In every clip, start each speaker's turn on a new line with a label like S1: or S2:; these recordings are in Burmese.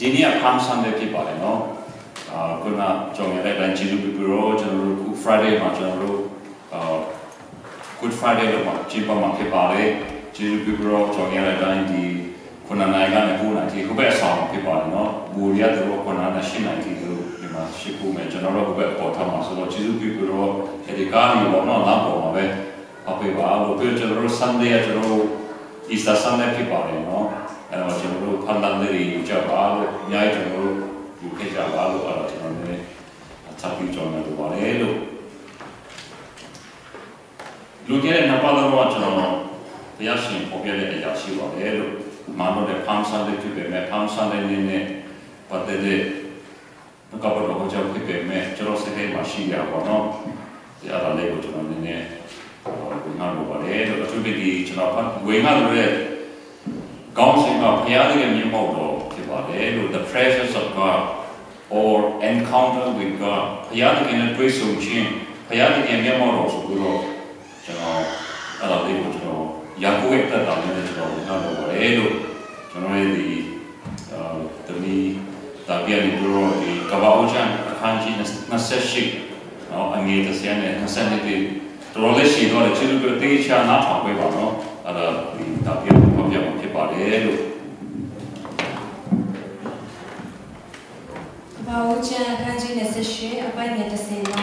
S1: ဒီနေ့က Palm Sunday ဖြစ်ပါတယ်နော်အာခုနကြောင်ရတဲ့တိုင်းဂျီလူပီပရောကျွန်တော်တို့ Friday မှာကျွန်တော်တို့အာ Good Friday လို့မှာဂျီပမှာဖြစ်ပါတယ်ဂျီလူပီပရောကြောင်ရတဲ့တိုင်းဒီခုနနိုင်ကနေခုနတီခုပဲဆောင်ဖြစ်ပါတယ်နော်ဘူရီယာတို့ခုနနဲ့ရှင်းနိုင်တီတို့ဒီမှာရှိခုမယ်ကျွန်တော်တို့ဘက်ပေါ်ထားမှာဆိုတော့ဂျီလူပီပရောဒီကားကြီးပေါ့နော်နောက်ပေါ်မှာပဲအပေးပါလို့ပြောကျွန်တော်တို့ Sunday ကကျွန်တော်တို့ Easter Sunday ဖြစ်ပါတယ်နော် အဲ့တော့ကျွန်တော်တို့ဖန်တန်လေးယူကြပါလို့အများကြီးကျွန်တော်တို့ယူခဲ့ကြပါလို့အဲ့တော့ကျွန်တော်လည်းချက်ပြီးကြောင်းနေလို့ပါတယ်လို့လူကြီးရဲ့နှစ်ပတ်လုံးကကျွန်တော်ဘုရားရှင်ပေါ်ပြတဲ့အရာရှိပါတယ်လို့မာနတဲ့ Palm Sunday ဖြစ်ပေမဲ့ Palm Sunday နေ့နဲ့ပတ်သက်တဲ့ကပ်တော့ကြောက်ဖြစ်ပေမဲ့ကျွန်တော်စိတ်ထဲမှာရှိရပါတော့ဒီအရာလေးကိုကျွန်တော်နည်းနည်းဝင်ငါလို့ပါတယ်လို့အထူးသဖြင့်ကျွန်တော်ဝင်ငါလို့ရဲ့ ကောင်းစဉ်ကဘုရားသခင်မြတ်မောက်တော်ဖြစ်ပါတယ်လို့ the presence of God or encounter with God ဘုရားသခင်နဲ့တွေ့ဆုံခြင်းဘုရားသခင်မြတ်မောက်တော်ဆိုပြီးတော့ကျွန်တော်အဲ့ဒါလေးကိုကျွန်တော်ယာကိုရဲ့တက်တာနဲ့ကျွန်တော်ဝင်ငါလို့ပါတယ်လို့ကျွန်တော်ရဲ့ဒီအာတမီတာပြရနေပြီးတော့ဒီကဘာအိုချန်အခန်းကြီး28နော်အငယ်30နဲ့20နဲ့တော်လေးရှိတော့ချစ်လို့တေးချာနားထောင်ပေးပါနော် အဲ့ဒါဒီတာပြဖို့ပြဖို့ဖြစ်ပါတယ်လို့
S2: ဘာဝချန်အခန်းကြီး28အပိုင်ငယ်30မှ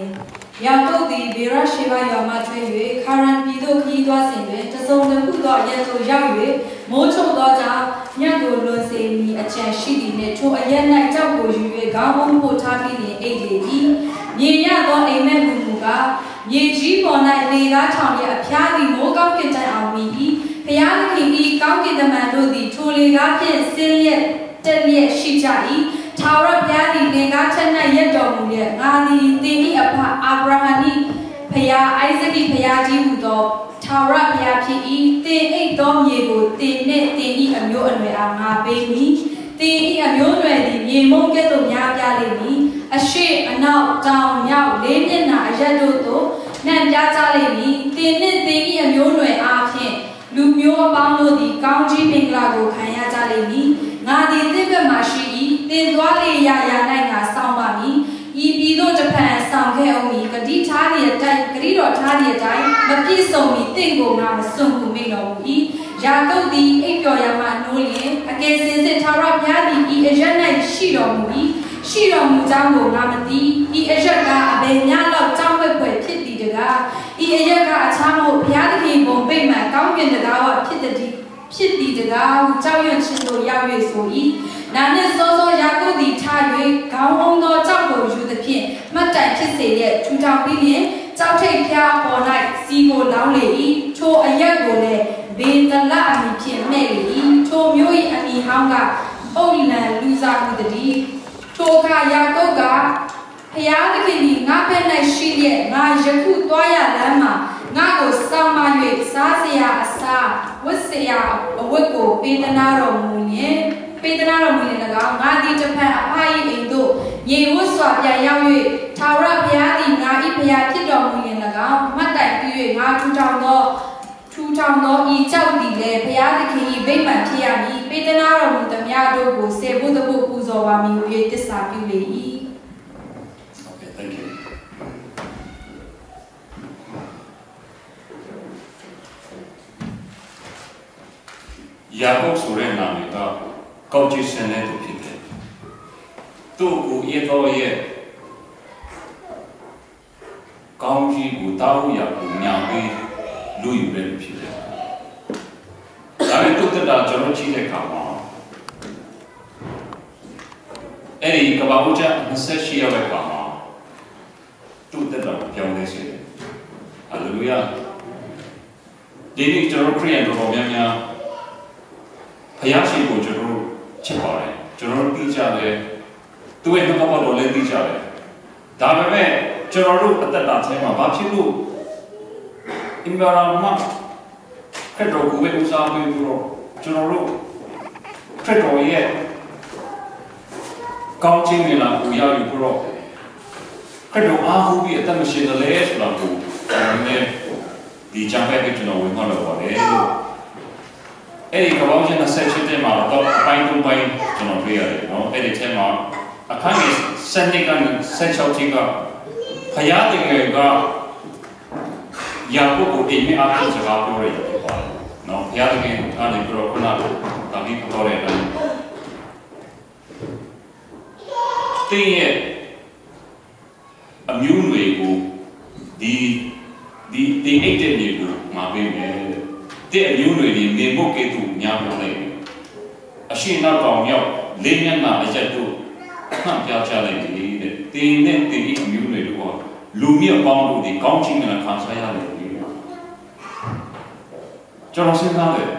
S2: 30ယာကုပ်သည်ဗေရရှိဘရွာမှထွက်၍ခါရန်ပြည်သို့ခရီးသွားစဉ်တွင်တစုံတစ်ခုသောအရက်သို့ရောက်၍မိုးချုံသောကြောင့်ညံ့ကိုလွန်စေမည်အကြံရှိသည်နှင့်ထိုအရက်၌ကြောက်ကိုယူ၍ခေါင်းဟုံးပို့ထားပြီးလျင်အိတ်လေ၏မြေရသောအိမ်မက်မူမူက မြေကြီးပေါ်၌လေကားထောင်ရအဖျားသည်မိုးကောင်းကင်တိုင်အောင်မိ၏ဖျားသခင်၏ကောင်းကင်တမန်တို့သည်ထိုလေကားဖြင့်ဆင်းရက်တက်လျက်ရှိကြ၏ထာဝရဘုရားသည်လေကားထက်၌ရက်တော်မူလျက်ငါသည်သင်၏အဖအာဗြဟံ၏ဖျားအိုက်ဇက်၏ဖျားကြီးဟူသောထာဝရဘုရားဖြစ်၏သင်အိတ်သောမြေကိုသင်နှင့်သင်၏အမျိုးအနွယ်အားငါပေးမည် သင်၏အမျိုးအနွယ်သည်မြေမုံကဲ့သို့များပြားလိမ့်မည်အရှိအနောက်တောင်မြောက်လေးမျက်နှာအရက်တို့သို့နှံပြားကြလိမ့်မည်သင်နှင့်သင်၏အမျိုးအနွယ်အားဖြင့်လူမျိုးအပေါင်းတို့သည်ကောင်းကြီးမင်္ဂလာကိုခံရကြလိမ့်မည်ငါသည်သင်ဘက်မှရှိ၏သင်သွားလေရာရာ၌ငါစောင့်ပါမည်ဤပြည်သို့တဖန်ဆောင်ခဲ့အောင်မည်ဂတိထားသည့်အတိုင်းဂတိတော်ထားသည့်အတိုင်းမပြည့်စုံမီတင့်ကိုငါမစွန့်မှုမိတော်မူ၏ ယာကုပ်သည်အိပ်ပျော်ရမှနိုးလျင်အကယ်စင်စစ်ထာဝရဘုရားသည်ဤအရက်၌ရှိတော်မူ၏ရှိတော်မူကြောင်းကိုငါမသိဤအရက်ကအဘယ်များလောက်ကြောင်းဝဲဖွယ်ဖြစ်သည်တကားဤအရက်ကအချားမို့ဘုရားသခင်ဘုံပိတ်မှန်ကောင်းကင်တကားဝဖြစ်သည်ဖြစ်သည်တကားဟုကြောက်ရွံ့ခြင်းတို့ရောက်၍ဆို၏နာနှင့်စောစောယာကုပ်သည်ထား၍ခေါင်းအောင်သောကြောက်ကိုယူသည်ဖြင့်မှတ်တိုင်ဖြစ်စေလျက်ထူထောင်ပြီးလျင်ကြောက်ထိတ်ဖျားပေါ်၌စီကိုလောင်းလေ၏ထိုအရက်ကိုလည်း ဘေတလအမည်ဖြင့်မဲ့လေ၏ထိုမျိုး၏အမည်ဟောင်းကအုတ်လန်လူစားဟုတည်းထိုအခါယာကုပ်ကဖျားသခင်သည်ငါဘက်၌ရှိလျက်ငါယခုသွားရလမ်းမှာငါကိုစောင့်မ၍စားစရာအစာဝတ်စရာအဝတ်ကိုပေးသနာတော်မူလျင်ပေးသနာတော်မူလျင်၎င်းငါသည်တစ်ဖက်အဖ၏အိမ်သို့ရေဝတ်စွာပြန်ရောက်၍ထာဝရဘုရားသည်ငါ၏ဘုရားဖြစ်တော်မူလျင်၎င်းမှတ်တိုင်ပြီး၍ငါထူထောင်သော ထူထောင်သောဤကြောက်သည်လည်းဘုရားသခင်၏ဗိမာန်ဖြစ်ရမည်ပေးသနာတော်မူသမျှတို့ကိုစေဖို့တဖို့ပူဇော်ပါမည်၍တစ္ဆာပြုလေ၏
S1: Okay, thank you. ယာကုပ်ဆိုတဲ့နာမည်ကကောက်ကျစ်ဆန်တဲ့သူဖြစ်တယ်။သူ့ကိုယေတော်ရဲ့ကောင်းကြီးကိုတောင်းရကိုညာပြီး လူယူတဲ့လူဖြစ်တယ်။ဒါနဲ့တုတ်တာကျွန်တော်ကြည့်တဲ့အခါမှာအဲ့ဒီကဘာဦးချ28ရောက်တဲ့အခါမှာတုတ်တာပြောင်းလဲစေတယ်။ဟာလေလုယာ။ဒီနေ့ကျွန်တော်ခရိယန်တော်များများဖယားရှင်ကိုကျွန်တော်တို့ချစ်ပါတယ်ကျွန်တော်တို့သိကြတယ်သူ့ရဲ့နှုတ်ကပတ်တော်လည်းသိကြတယ်ဒါပေမဲ့ကျွန်တော်တို့အသက်တာထဲမှာဘာဖြစ်လို့ အင်္ဂလာမှာခရစ်တော်ကိုပဲဦးစားပေးပြီးတော့ကျွန်တော်တို့ခရစ်တော်ရဲ့ကောင်းခြင်းတွေလာကိုရယူပြီးတော့ခရစ်တော်အားကိုပြီးအသက်မရှင်တယ်လေဆိုတာကိုကျွန်တော်လည်းဒီချမ်းပဲကျွန်တော်ဝင်သွားတော့ပါတယ်လို့အဲ့ဒီကပောင်းချင်း28တဲ့မှာတော့အပိုင်း၃ပိုင်းကျွန်တော်တွေ့ရတယ်နော်အဲ့ဒီထဲမှာအခန်းကြီး7ကနေ16ကြီးကဖယားတကယ်က ယာကုပ်ကိုအိမ်မက်အပ်စကားပြောရတယ်ဖြစ်ပါတယ်နော်ဖယားတကယ်ကနေပြီးတော့ခုနကဒါပြီးပြောတဲ့အတိုင်းတင်းရဲ့အမျိုးနွေကိုဒီဒီဒီအိတ်တဲ့မျိုးကိုမှာပေးမယ်တဲ့အမျိုးနွေဒီနေဖို့ကဲ့သို့ညောင်းလိုက်အရှိနောက်တောင်မြောက်လေးမျက်နှာအရက်တို့နှံ့ပြချလိုက်တယ်တဲ့တင်းနဲ့တင်းဤအမျိုးနွေတို့ကလူမြတ်ပေါင်းတို့ဒီကောင်းချီးနဲ့ခံစားရတယ် ကျွန်တော်စဉ်းစားတယ်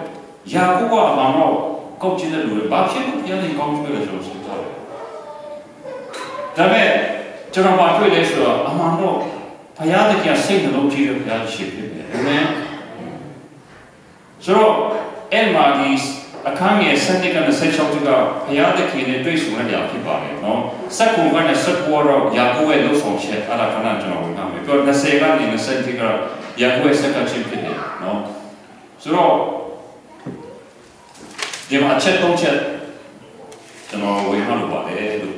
S1: ယာကုပ်ကအမှန်တော့ကောက်ချင်တဲ့လူတွေဘာဖြစ်လို့ဘုရားရှင်ကောင်းချီးလဲကျွန်တော်စဉ်းစားတယ်ဒါပေမဲ့ကျွန်တော်ဘာတွေ့လဲဆိုတော့အမှန်တော့ဘုရားသခင်စိတ်နှလုံးကြီးတဲ့ဘုရားရှိဖြစ်တယ်အာမင်ဆိုတော့အဲ့မှာဒီအခန်းငယ်7ကနေ16ကဘုရားသခင်နဲ့တွေ့ဆုံရတာဖြစ်ပါတယ်နော်စက္ကုကနေစက္ကုရောယာကုပ်ရဲ့လို့ဆောင်ချက်အဲ့ဒါကနကျွန်တော်ဝင်ပါမယ်ပြော20ကနေ20ကယာကုပ်ရဲ့စက္ကချင်းဖြစ်တယ်နော် ဆိုတော့ဒီမှာအချက်သုံးချက်ကျွန်တော်ဝေမှလို့ပါတယ်လို့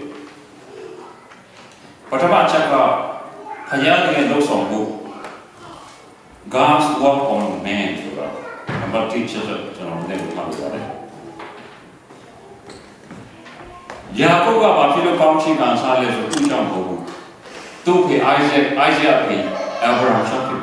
S1: ပထမအချက်ကဖယားရဲ့လုံဆောင်မှု God's work on man ဆိုတာနံပါတ်1ချက်ကျွန်တော်လည်းပြောပြပါတယ်ယာကုပ်ကဘာဖြစ်လို့ကောင်းချီးကန်စားလဲဆိုသူ့ကြောင့်မဟုတ်ဘူးသူ့ဖေအိုက်ဇက်အိုက်ဇက်ဖေအာဗြဟံရှောက်ဖြစ်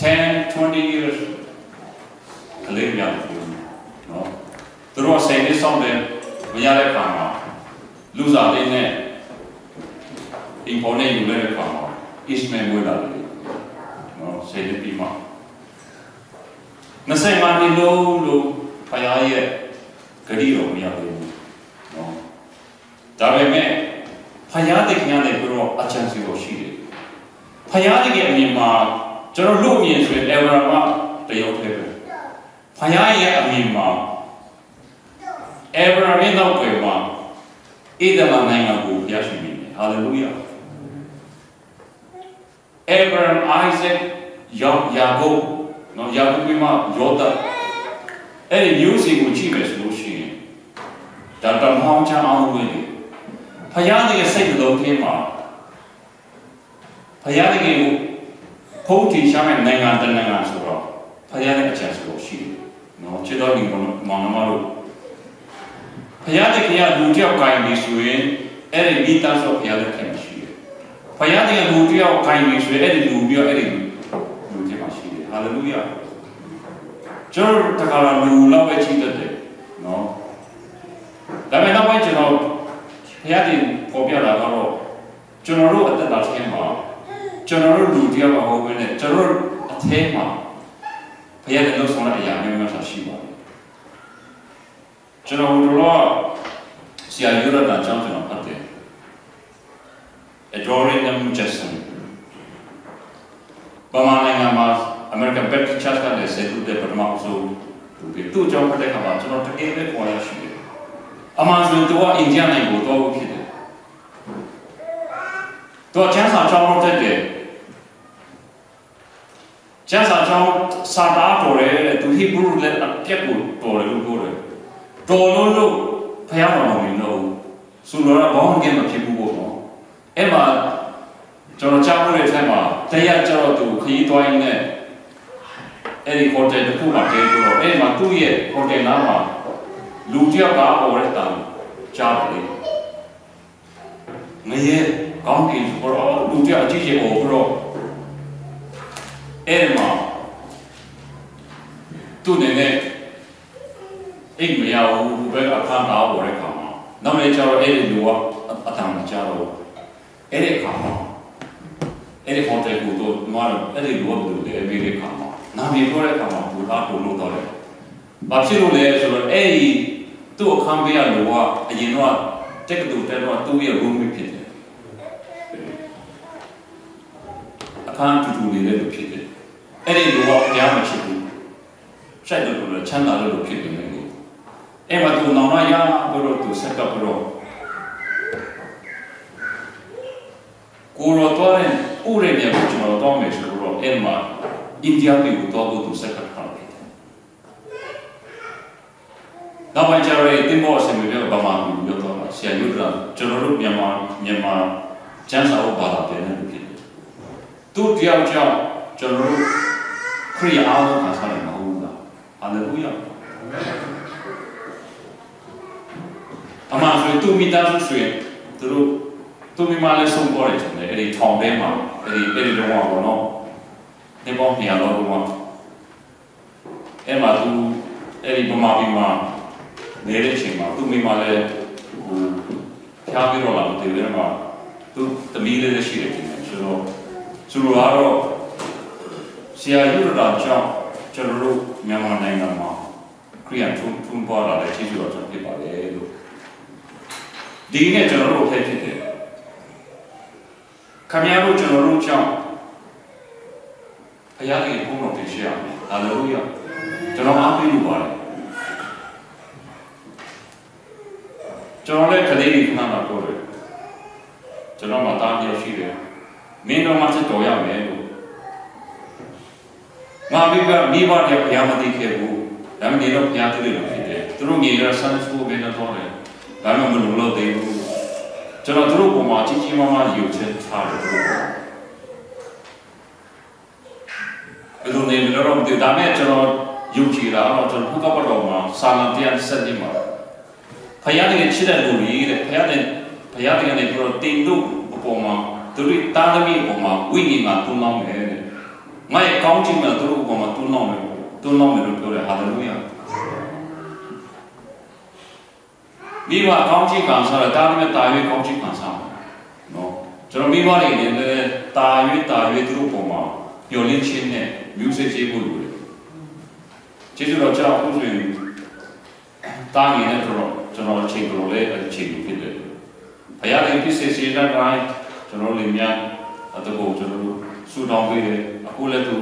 S1: 10 20 years ကလေးများနော်သူတို့ဆယ်နှစ်ဆောင်တယ်မရတဲ့ခါမှာလူစားလေးနဲ့အင်ပေါ်နေယူတဲ့ခါမှာ Ismail ဝေလာတယ်နော်ဆယ်နှစ်ပြီးမှ25နှစ်လုံးလို့ဖယားရဲ့ဂရီတော်မရဘူးနော်ဒါပေမဲ့ဖယားတခင်ကနေပြီးတော့အချမ်းစီကိုရှိတယ်ဖယားတခင်အမြင်မှာ ကျွန်တော်လူအမြင်ဆိုရင်အဗရာမတယောက်တည်းပဲဖယားရဲ့အမြင်မှာအဗရာမရဲ့နောက်ွယ်မှာဣဒမနိုင်ငံကိုပြရှိနေတယ်ဟာလေလုယာ Abraham, Isaac, Jacob နော်ယာကုပ်ပြီးမှယောသအဲ့ဒီမျိုးစီကိုကြည့်မယ်ဆိုလို့ရှိရင်ဒါတမောင်းချအောင်ဝင်တယ်ဖယားရဲ့စိတ်တော်ထဲမှာဖယားရဲ့ကို ဖုံးတီရှာမဲ့နိုင်ငံတကာနိုင်ငံဆိုတော့ဖယားရဲ့အချက်ဆိုလို့ရှိတယ်နော်ချစ်တော်ဒီမောင်နှမတို့ဖယားရဲ့ကလူကြောက်ကိုင်းနေဆိုရင်အဲ့ဒီမိသားစုဖယားရဲ့ခင်ရှိတယ်ဖယားရဲ့လူကြောက်ကိုင်းနေဆိုရင်အဲ့ဒီလူပြောအဲ့ဒီလူချင်းမှာရှိတယ်ဟာလေလုယာကျွန်တော်တခါလာလူလောက်ပဲကြီးတတ်တယ်နော်ဒါပေမဲ့နောက်ပိုင်းကျွန်တော်ဘုရားတင်ပေါ်ပြတာကတော့ကျွန်တော်တို့အသက်တာထဲမှာ ကျွန်တော်တို့လူတရားမဟုတ်ဘဲနဲ့ကျွန်တော်တို့အထဲမှာဘုရားရဲ့လှုပ်ဆောင်တဲ့အရာမျိုးမျိုးရှိပါတယ်ကျွန်တော်တို့ဆရာယူရတာကြောင့်ကျွန်တော်ဖတ်တယ် Adoring Jackson ပမာနိုင်ငံမှာ American Baptist Church ကလည်းဆက်လုပ်တဲ့ပထမဆုံးသူပြီးသူ့ကြောင့်ဖတ်တဲ့အခါမှာကျွန်တော်တကယ်ပဲခေါ်ရရှိတယ်အမှန်ဆိုတော့အိန္ဒိယနိုင်ငံကိုတော့ဖြစ်တယ်တော့ကျန်းစာကြောင်းတော့တက်တယ် ကျန်းစာကြောင်းစာသားတော်တယ်သူဟိဘရုလည်းအပြက်ကိုတော်တယ်လို့ပြောတယ်တော်လို့လို့ဖះတော်မင်းတော့ဆိုတော့ဘောင်းကမဖြစ်ဘူးပေါ့နော်အဲ့မှာကျွန်တော်ကြားလို့တဲ့အဲမှာတရားကျတော့သူခရီးသွားရင်းနဲ့အဲ့ဒီဟိုတယ်တစ်ခုမှာတည်းတော့အဲ့မှာသူ့ရဲ့ဟိုတယ်နားမှာလူတယောက်ကပေါ်တဲ့တန်ကြားတယ်ငရဲကောင်းကင်ဆိုတော့လူတယောက်အကြည့်ရပေါ်ပြီးတော့ အဲ့မှာသူ့နေနဲ့အိမ်မရဘူးဘယ်အခန်းသားပေါ်တဲ့ခါမှာနောက်လည်းကျတော့အဲ့ဒီလူကအတန်မကြားတော့အဲ့ဒီခါမှာအဲ့ဒီဟိုတယ်ကိုတော့မတော်အဲ့ဒီလူကဘယ်လိုလဲအမေရိကန်မှာနာမည်ပြောတဲ့အခါမှာဘူလားတုံလို့တော့တယ်ဘာဖြစ်လို့လဲဆိုတော့အဲ့ဒီသူ့အခန်းပေးရလို့ကအရင်တော့တက်ကတူတက်တော့သူ့ရဲ့ room ဖြစ်တယ်အခန်းတူတူနေတဲ့လူဖြစ်တယ် အဲ့ဒီလူကဘုရားမချစ်ဘူးရှိုက်လို့လို့ချမ်းသာလို့ဖြစ်တယ်လေအဲ့မှာသူနောင်ရရဘလို့သူဆက်ကပ်လို့ကိုရောတော့ရင်ဥရမြေကိုကျွန်တော်တော့မယ်ဆိုတော့အဲ့မှာအိန္ဒိယပြည်ကိုတော့သူဆက်ကပ်ထားတယ်နောက်ပိုင်းကျတော့တင်မောအစင်မျိုးဗမာပြည်ရောက်တော့ဆရာယုဒရာကျွန်တော်တို့မြန်မာမြန်မာကျန်းစာဥပါဒပြန်နေဖြစ်တယ်သူတရားကြောင့်ကျွန်တော်တို့ ခရိယာအားလုံးမှာဆက်နေမှာဟုတ်လားဟာလေလုယာအမှန်ဆိုသူမိသားစုဆိုရင်သူတို့သူမိမလည်းဆုံးပေါ်တယ်ဆိုတယ်အဲ့ဒီထောင်ထဲမှာအဲ့ဒီအဲ့ဒီတော့ဘောနော်နေပေါင်းပြန်တော့ဘောအဲ့မှာသူအဲ့ဒီဗမာပြည်မှာနေတဲ့အချိန်မှာသူမိမလည်းဟိုဖျားပြီးတော့လာတယ်လေမှာသူတမီးလေးရှိတယ်ဆိုတော့သူတို့ကတော့ ဆရာယူရတာကြောင့်ကျွန်တော်တို့မြန်မာနိုင်ငံမှာခရီးယန်ထုံထုံပေါ်လာတဲ့ခြေစွတော်ဖြစ်ပါတယ်လို့ဒီနေ့ကျွန်တော်တို့ဖက်ဖြစ်တယ်ခမရတို့ကျွန်တော်တို့ကြောင့်ဘုရားကြီးဘုန်းတော်တည်ရှိရမယ်ဟာလေလုယာကျွန်တော်အားပေးလို့ပါတယ်ကျွန်တော်လည်းကလေးကြီးခဏမှပြောတယ်ကျွန်တော်မှတားပြောရှိတယ်မင်းတော်မှစစ်တော်ရမယ်လို့ ငါမိဘမိဘတွေဘုရားမသိခဲ့ဘူးဒါမှမဟုတ်ဘုရားသိတယ်လို့ဖြစ်တယ်သူတို့ငယ်ရဆန်းဆိုးဘယ်တော့လဲဒါမှမလို့လို့သေးဘူးကျွန်တော်တို့ပုံမှာကြီးကြီးမားမားယူချက်ထားတယ်ဘယ်လိုနေမလို့တော့ဒီဒါမဲ့ကျွန်တော်ယူကြည်တာတော့ကျွန်တော်ဘုကပတော်မှာစာလံတရားစက်နေမှာဖယားတဲ့ချစ်တဲ့လူကြီးတဲ့ဖယားတဲ့ဖယားတဲ့နေပြီးတော့တင်တို့ပုံမှာသူတို့တာသမီပုံမှာဝိညာဉ်မှာတုံးလောင်းတယ်တဲ့ ငါရဲ့ကောင်းချီးမှာသူတို့ပုံမှာတုံးလောင်းတယ်တုံးလောင်းတယ်လို့ပြောတယ်ဟာလေလုယာမိဘကောင်းချီးခံစားတာတာသမီတာရွေးကောင်းချီးခံစားမှာနော်ကျွန်တော်မိဘတွေနေလည်းတာရွေးတာရွေးသူတို့ပုံမှာပျော်လင်းခြင်းနဲ့ music ရေးဖို့လိုတယ်ကျေးဇူးတော်ကြောင့်ဥပ္ပရင်တာငင်နဲ့ကျွန်တော်ကျွန်တော်ချိန်ကြလို့လည်းအချိန်ဖြစ်တယ်ဘုရားရဲ့ပြည့်စုံစေတဲ့တိုင်းကျွန်တော်လည်းများအတကူကျွန်တော်တို့ဆူတောင်းပေးတယ် အခုလည်းသူ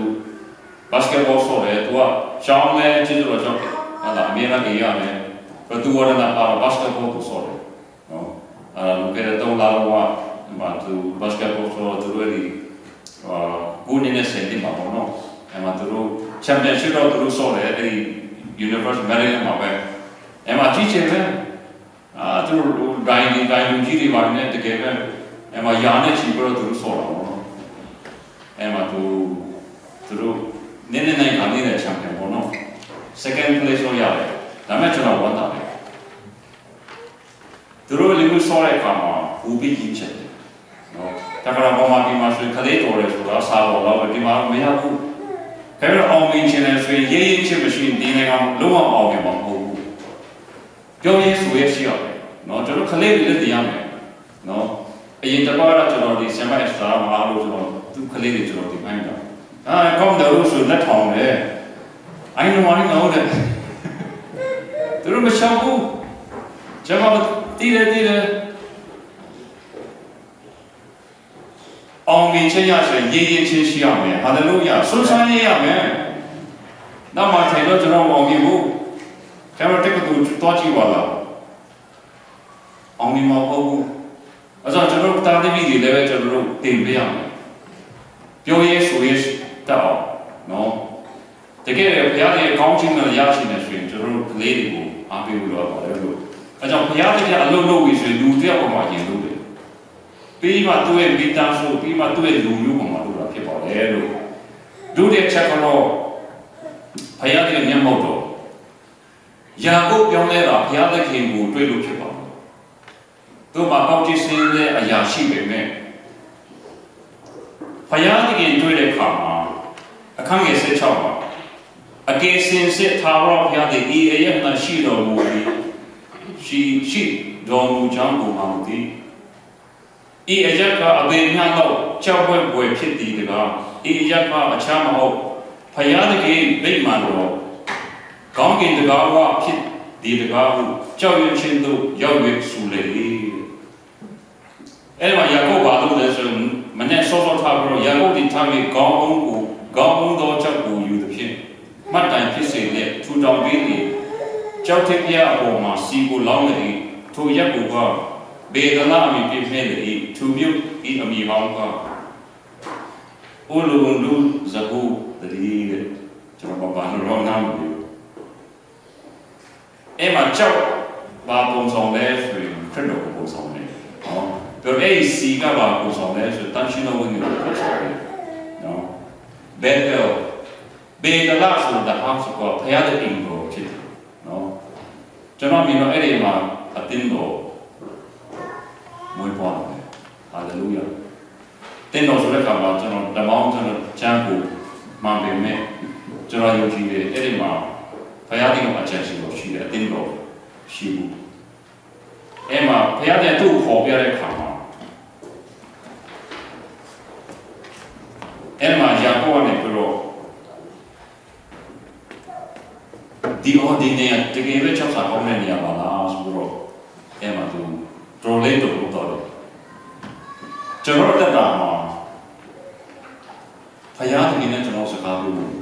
S1: ဘတ်စကတ်ဘောဆော်တယ်သူကရှောင်းလဲကျေးဇူးတော်ကြောင့်ဟာလာအမြဲတမ်းကြရမယ်ဘယ်သူဝရနာပါဘတ်စကတ်ဘောကိုဆော်တယ်နော်အဲလူကလည်းတော့လာတော့မှာသူဘတ်စကတ်ဘောဆော်သူတို့လည်းအာကိုနေနဲ့ဆင်တင်ပါဘောနော်အဲမှာသူတို့ချန်ပီယံရှစ်တော့သူတို့ဆော်တယ်အဲဒီ Universe Maryland မှာပဲအဲမှာကြီးချင်တယ်အာသူတို့ဒိုင်းဒီဒိုင်းလူကြီးတွေပါနေတကယ်ပဲအဲမှာယာနဲ့ချီပြီးတော့သူတို့ဆော်တာပေါ့နော် အဲမှာသူသူတို့နည်းနည်းနိုင်ခါနေတဲ့ချန်ပီယံပေါ့နော် second place လို့ရတယ်ဒါမဲ့ကျွန်တော်ဝန်တာတယ်သူတို့လူမျိုးဆော်တဲ့အခါမှာဘူပြီးကြီးချက်တယ်နော်ဒါကြတော့ဘာမှဒီမှာဆိုခလေးတော်တယ်ဆိုတာစားတော့တော့ဒီမှာမရဘူးခဲတော့အောင်မြင်ခြင်းနဲ့ဆိုရင်ရေးရေးချင်းမရှိရင်ဒီနိုင်ငံလုံးဝအောင်မြင်မှာမဟုတ်ဘူးပြောရင်းဆိုရရှိရတယ်နော်ကျွန်တော်ခလေးတွေလည်းတရားမယ်နော် အရင်တစ်ပတ်တော့ကျွန်တော်ဒီဆမ်မက်စတာမှာလို့ကျွန်တော်သူခလေးတွေကျွန်တော်ဒီပိုင်းတော့အာကောင်းတယ်လို့ဆိုလက်ထောင်တယ်အိုင်းနမောင်းငေါ့တယ်သူတို့မရှောင်ဘူးကျွန်တော်တည်တယ်တည်တယ်အောင်မြင်ခြင်းရဆိုရင်ရည်ရည်ချင်းရှိရမယ်ဟာလေလုယာဆွမ်းဆန်းရရမယ်နောက်မှထိုင်တော့ကျွန်တော်အောင်မြင်ဖို့ကျွန်တော်တက်ကတူတော့ကြည့်ပါလားအောင်မြင်မှာပေါ့ဘူး အဲ့တော့ကျွန်တော်တာသမီတွေလည်းပဲကျွန်တော်တို့တင်ပေးရမယ်ပြောရဲဆိုရဲတော့နော်တကယ်ဘုရားရဲ့ကောင်းချီးနဲ့ရရှိနေဆိုရင်ကျွန်တော်တို့ကလေးတွေကိုအားပေးလို့ရပါတယ်လို့အဲကြောင့်ဘုရားတရားအလုံးလုံးပြီးဆိုရင်လူတယောက်ပေါ်မှာယဉ်လို့တယ်ပြီးမှသူ့ရဲ့မိသားစုပြီးမှသူ့ရဲ့လူမျိုးပေါ်မှာလုပ်တာဖြစ်ပါတယ်လို့ဒုတိယချက်ကတော့ဘုရားရဲ့မျက်မှောက်တော်ယာကုပ်ပြောင်းလဲတာဘုရားသခင်ကိုတွေ့လို့ဖြစ်ပါ တယ်သူမှာပေါက်ကြည့်စင်းတဲ့အရာရှိပေမဲ့ဘုရားသခင်တွေ့တဲ့အခါမှာအခန်းငယ်16မှာအကယ်စင်စစ်သာဝရဘုရားသည်ဤအယက်၌ရှိတော်မူပြီးရှိရှိတော်မူကြောင်းကိုမှမသိဤအရက်ကအဘယ်များတော့ကြောက်ပွဲပွဲဖြစ်သည်တကားဤအရက်ကအချမ်းမဟုတ်ဖယားတကယ်ဗိမာန်တော်ကောင်းကင်တကားဝဖြစ်ဒီတကားကိုကြောက်ရွံ့ခြင်းတို့ရောက်ရွံ့ဆူလေ အဲ့မှာယာကုပ်ဘာလို့လဲဆိုရင်မနေ့စောစောထားပြီးတော့ယာကုပ်ဒီထားပြီးကောင်းအောင်ကိုကောင်းအောင်သောကြောက်ကိုယူသည်ဖြင့်မှတ်တိုင်ဖြစ်စေတဲ့ထူထောင်ပြီးသည်ကြောက်တဲ့ပြအပေါ်မှာစီကိုလောင်းလေထိုရက်ကိုကဘေဒနာအမည်ပြည့်မဲ့လေသူမြုပ်ဤအမည်ဟောင်းကအိုလုံလူဇဘူတတိတဲ့ကျွန်တော်ဘာလို့ရောနာမလို့အဲ့မှာကြောက်ဘာပုံဆောင်လဲဆိုရင်ခရစ်တော်ကိုပုံဆောင်တယ်ဟော ပြောအဲ့ဒီစီကဘာပုံဆောင်လဲဆိုတန်ရှင်းတော်ဝင်ကိုပုံဆောင်တယ်နော်ဘယ်တော့ဘေဒလာဆိုတာဟာဆိုတော့ဖယားတဲ့အင်ကိုဖြစ်တယ်နော်ကျွန်တော်မြင်တော့အဲ့ဒီမှာအတင်းတော်မွေးဖွားတယ်ဟာလေလုယာတင်းတော်ဆိုတဲ့ခါမှာကျွန်တော်တမောင်းကျွန်တော်ချမ်းကိုမှန်ပေမဲ့ကျွန်တော်ယုံကြည်တယ်အဲ့ဒီမှာဖယားတင်ကအချမ်းရှိလို့ရှိတယ်အတင်းတော်ရှိဘူးအဲ့မှာဖယားတဲ့သူ့ကိုခေါ်ပြတဲ့ခါမှာအဲ့မှာယာကု ပ်ကနေပြီးတော့ဒီအော်ဒီနေတကယ်ပဲချက်စားကောင်းတဲ့နေရာပါလားဆိုတော့အဲ့မှာသူဒရိုလေးတော့တော့တယ်ကျွန်တော်တက်တာမှာဖယားတကယ်နဲ့ကျွန်တော်စကားပြောလို့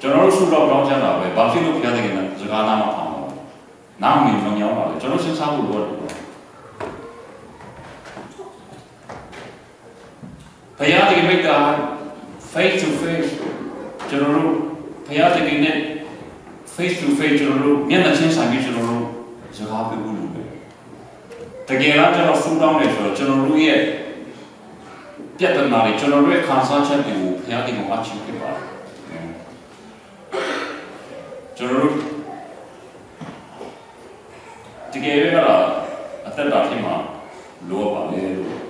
S1: ကျွန်တော်တို့ဆူတော့ကောင်းချမ်းတာပဲဘာဖြစ်လို့ဖယားတကယ်နဲ့စကားနားမဖောင်းတော့နားမမြင်အောင်ပါလေကျွန်တော်စဉ်းစားဖို့လိုတယ်ဖယားတကယ်မိတ်တာ face to face ကျွန်တော်တို့ဖယားတကယ်နဲ့ face to face ကျွန်တော်တို့မျက်နှာချင်းဆိုင်ပြီးကျွန်တော်တို့စကားပြောဖို့လိုတယ်တကယ်တော့ကျွန်တော်ဆူတောင်းတယ်ဆိုတော့ကျွန်တော်တို့ရဲ့ပြဿနာတွေကျွန်တော်တို့ရဲ့ခံစားချက်တွေကိုဖယားတကယ်ကအချင်းဖြစ်ပါတယ်ကျွန်တော်တို့တကယ်ပဲကအသက်တာဖြစ်မှာလိုပါလေလို့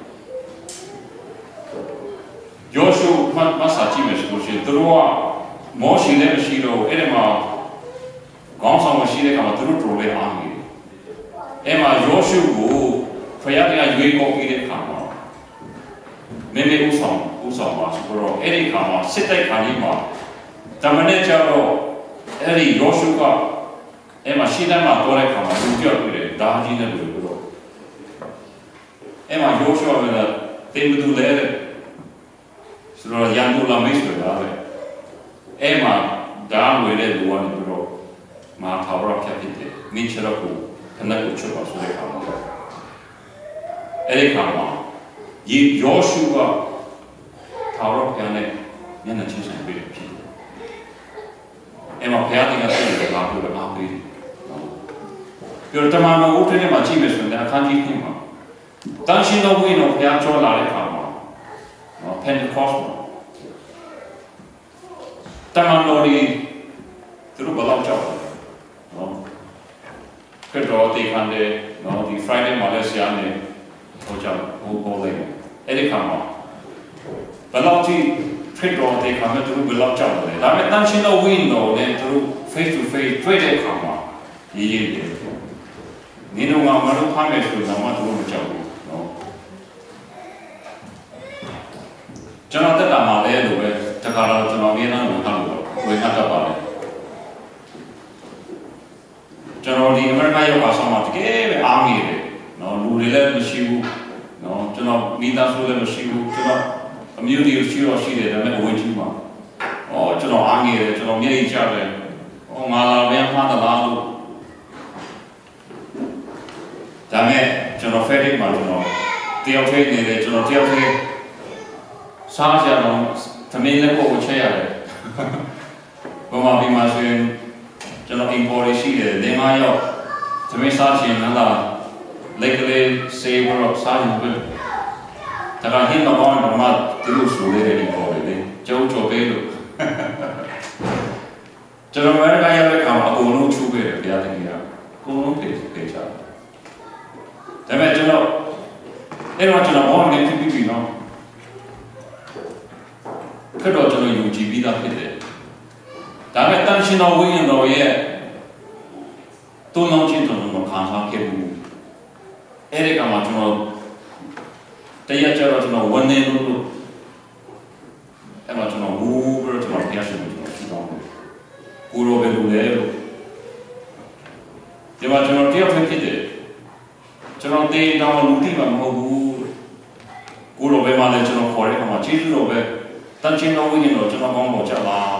S1: ယောရှု မတ်မဆာကြည့်မယ်ဆိုလို့ရှိရင်သူတို့ကမောရှိလည်းမရှိတော့အဲ့ဒီမှာခေါင်းဆောင်မရှိတဲ့ခါမှာသူတို့တော်လေးအားနေတယ်အဲ့မှာယောရှုကိုဖယားကရွေးကောက်ပြီးတဲ့ခါမှာမင်းလေးဦးဆောင်ဦးဆောင်ပါဆိုတော့အဲ့ဒီခါမှာစစ်တိုက်ခါကြီးမှာတမန်နဲ့ကြတော့အဲ့ဒီယောရှုကအဲ့မှာရှေ့တန်းမှာပေါ်တဲ့ခါမှာလူပြောက်ပြီးတယ်ဒါကြီးနဲ့လူပြောတော့အဲ့မှာယောရှုကလည်းတင်မတူလဲတဲ့ ဆိုတော့ရန်သူလာမိတ်ဆွေပါပဲအဲ့မှာဒါဝေတဲ့လူကနေပြီးတော့မာထာဝရဖြတ်ဖြစ်တယ်မိချရကိုခဏကိုချုပ်ပါဆိုတဲ့ခါမှာအဲ့ဒီခါမှာယေယောရှုကထာဝရဘုရားနဲ့မျက်နှာချင်းဆိုင်ပြီးဖြစ်တယ်အဲ့မှာဘုရားတင်ကဆက်ပြီးတော့ပြောတာအားပေးတယ်ပြောတမန်တော်ဦးထဲမှာကြည့်မယ်ဆိုရင်အခန်းကြီးနှစ်မှာတန်ရှင်တော်ဝိနော်ဘုရားကြောလာတဲ့ခါမှာ နော် Pentecost တမန်တော်ဒီသူတို့ဘယ်လောက်ကြောက်လဲနော်ခရစ်တော်တေခံတယ်နော်ဒီ Friday မှာလည်းဆရာနေဟိုကြောင့်ဟိုပေါ်လိုက်အဲ့ဒီခါမှာဘယ်လောက်ထိခရစ်တော်တေခံမဲ့သူတို့ဘယ်လောက်ကြောက်လဲဒါပေမဲ့တန်ရှင်တော်ဝိနော်နဲ့သူတို့ face to face တွေ့တဲ့ခါမှာရေးရေးတယ်နင်တို့ကမလို့ဖမ်းမယ်ဆိုတော့မှသူတို့မကြောက်ဘူး ကျွန်တော်တက်တာမှာလည်းလိုပဲတခါတော့ကျွန်တော်အမြဲတမ်းဝင်ထားလို့ဝင်ထားတတ်ပါတယ်ကျွန်တော်ဒီအမေရိကရောက်ပါဆောင်မှာတကယ်ပဲအားနေတယ်နော်လူတွေလည်းမရှိဘူးနော်ကျွန်တော်မိသားစုလည်းမရှိဘူးကျွန်တော်အမျိုးတွေရှိတော့ရှိတယ်ဒါပေမဲ့အဝင်ကြီးမှာအော်ကျွန်တော်အားနေတယ်ကျွန်တော်မျက်ရည်ကျတယ်ဟောငါလာပြန်မှားသလားလို့ဒါမဲ့ကျွန်တော် FedEx မှာကျွန်တော်တယောက်တည်းနေတယ်ကျွန်တော်တယောက်တည်း စားကြတော့သမင်းလည်းပို့ချက်ရတယ်ဘုမပြီးမှဆိုရင်ကျွန်တော် import ရှိတယ်လင်းမရောက်သမင်းစားချင်လားလက်ကလေးစေဝရစားရင်ပဲဒါကဟင်းတော့ဘာမှသူတို့ဆိုလေတယ် import လေကျုံချိုပေးလို့ကျွန်တော်လည်းကားရတဲ့ခါမှာအကုန်လုံးချူခဲ့တယ်ဘုရားတကယ်ကအကုန်လုံးပြေပြေချတယ်ဒါပေမဲ့ကျွန်တော်အဲ့တော့ကျွန်တော်ဘောင်းနေဖြစ်ပြီးပြီနော်ခက်တော့ကျွန်တော်ယူကြည်ပြီးသားဖြစ်တယ်ဒါပေမဲ့တန် ရှင်တော်ဝိညာဉ်တော်ရဲ့တုံ့နှောင်းခြင်းတော်ကိုခံစားခဲ့ဘူးအဲ့ဒီကမှကျွန်တော်တရားကြတော့ကျွန်တော်ဝန်နေလို့အဲ့မှာကျွန်တော်ဝူးပြီးတော့ကျွန်တော်ကိုရောပဲလို့လဲလို့ဒီမှာကျွန်တော်တယောက်ဖြစ်ဖြစ်တယ်ကျွန်တော်တေးတောင်းလူတိမှမဟုတ်ဘူးကိုရောပဲမှလည်းကျွန်တော်ခေါ်တဲ့အခါမှာကျေးဇူးတော်ပဲတန်ချင်းတော်ဝိညာဉ်တော်ကျွန်တော်ကောင်းပေါ်ကြပါလို့